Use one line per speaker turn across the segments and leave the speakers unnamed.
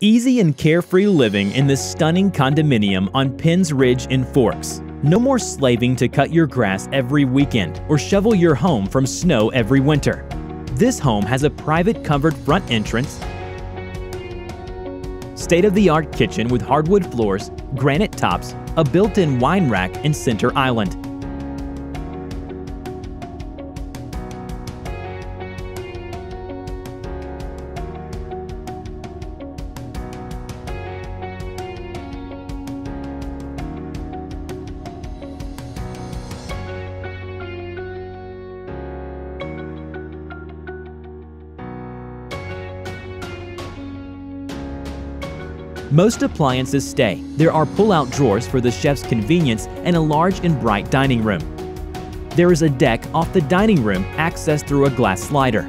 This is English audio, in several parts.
Easy and carefree living in this stunning condominium on Penns Ridge in Forks. No more slaving to cut your grass every weekend or shovel your home from snow every winter. This home has a private covered front entrance, state-of-the-art kitchen with hardwood floors, granite tops, a built-in wine rack, and center island. Most appliances stay. There are pull-out drawers for the chef's convenience and a large and bright dining room. There is a deck off the dining room accessed through a glass slider.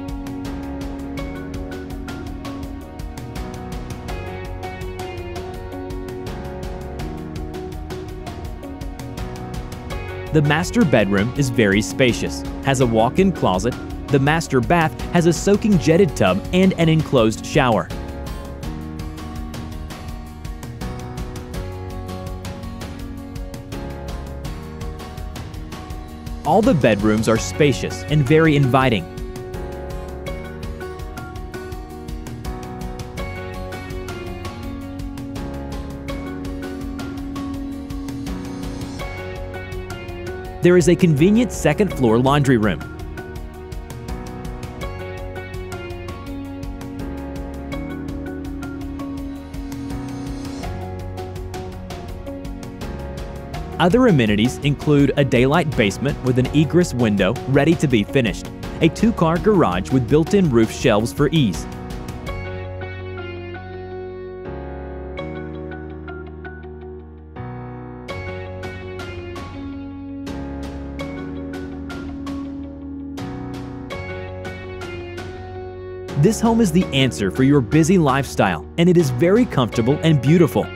The master bedroom is very spacious, has a walk-in closet, the master bath has a soaking jetted tub and an enclosed shower. All the bedrooms are spacious and very inviting. There is a convenient second floor laundry room. Other amenities include a daylight basement with an egress window ready to be finished, a two-car garage with built-in roof shelves for ease, This home is the answer for your busy lifestyle, and it is very comfortable and beautiful.